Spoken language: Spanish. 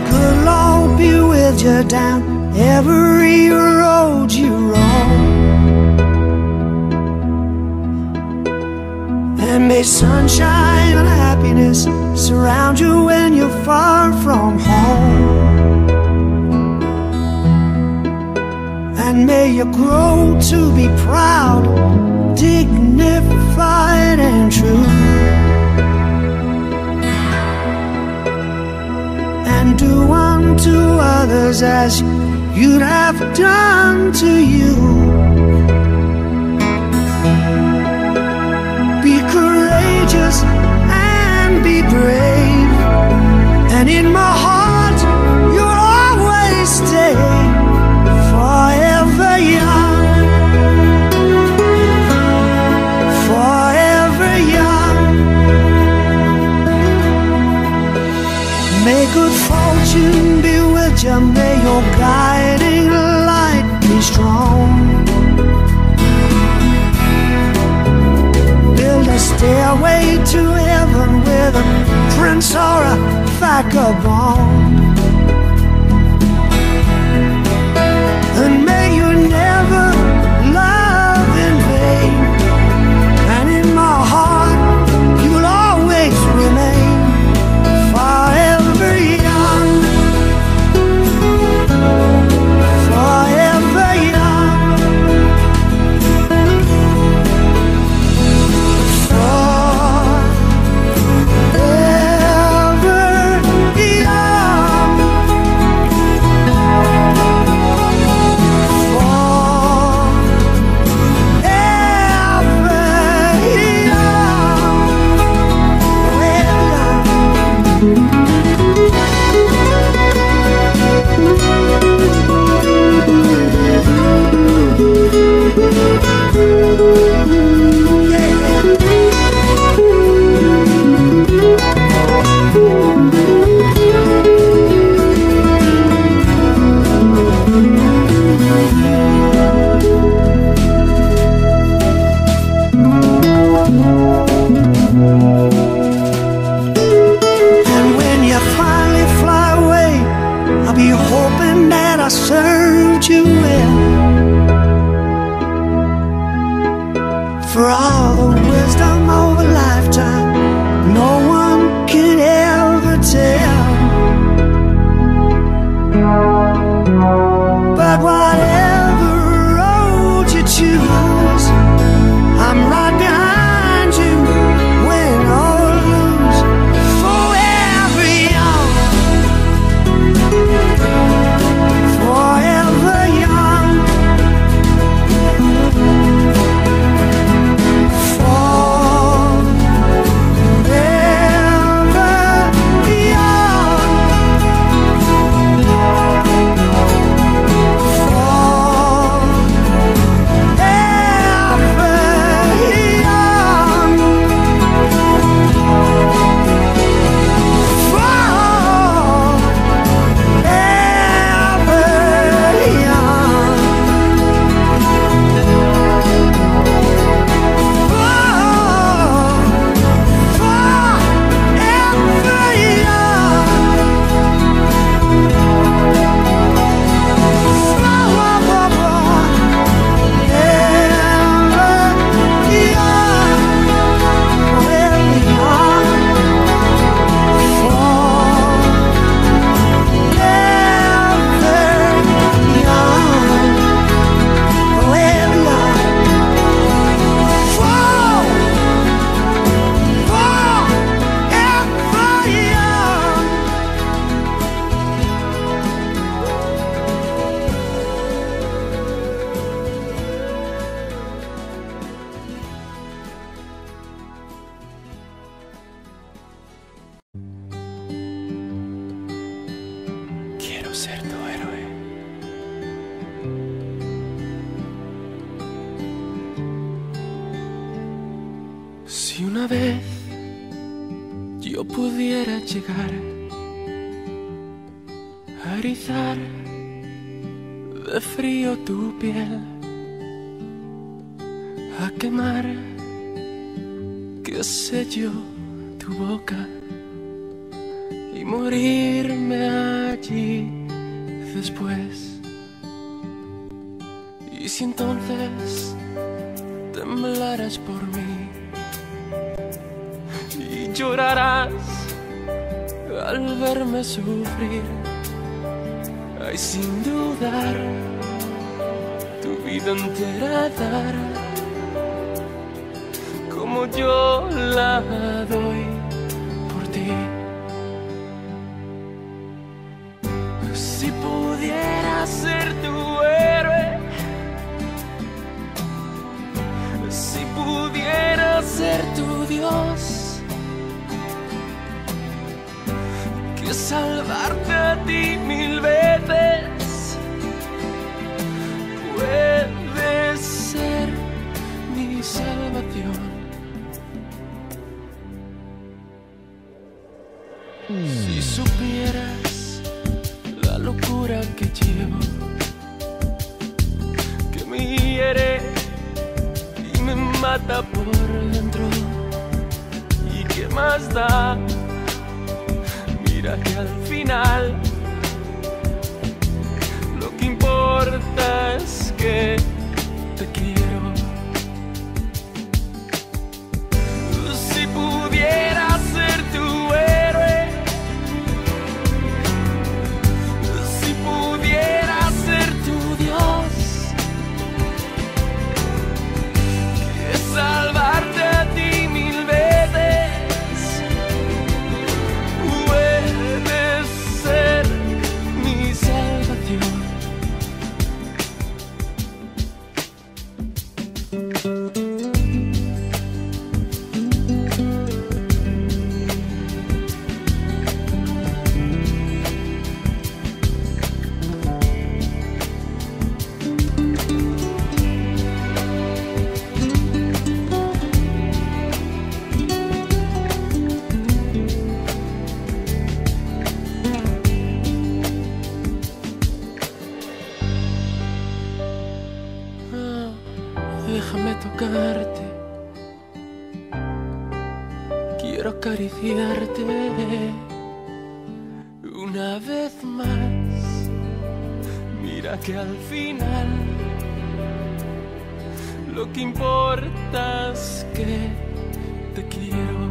good Lord be with you down every road you roam. And may sunshine and happiness surround you when you're far from home. And may you grow to be proud, dignified. As you'd have done to you. May good fortune be with you. May your guiding light be strong. Build a stairway to heaven with a prince or a vagabond. Ser tu héroe. Si una vez yo pudiera llegar a erizar de frío tu piel, a quemar, qué sé yo, tu boca y morirme allí después. Y si entonces temblarás por mí y llorarás al verme sufrir, ay sin dudar, tu vida entera dar, como yo la doy salvarte a ti mil veces puede ser mi salvación. Si supieras la locura que llevo, que me hiere y me mata por dentro, y qué más da, mira que al final lo que importa es que te quiero. Quiero acariciarte una vez más. Mira que al final lo que importa es que te quiero.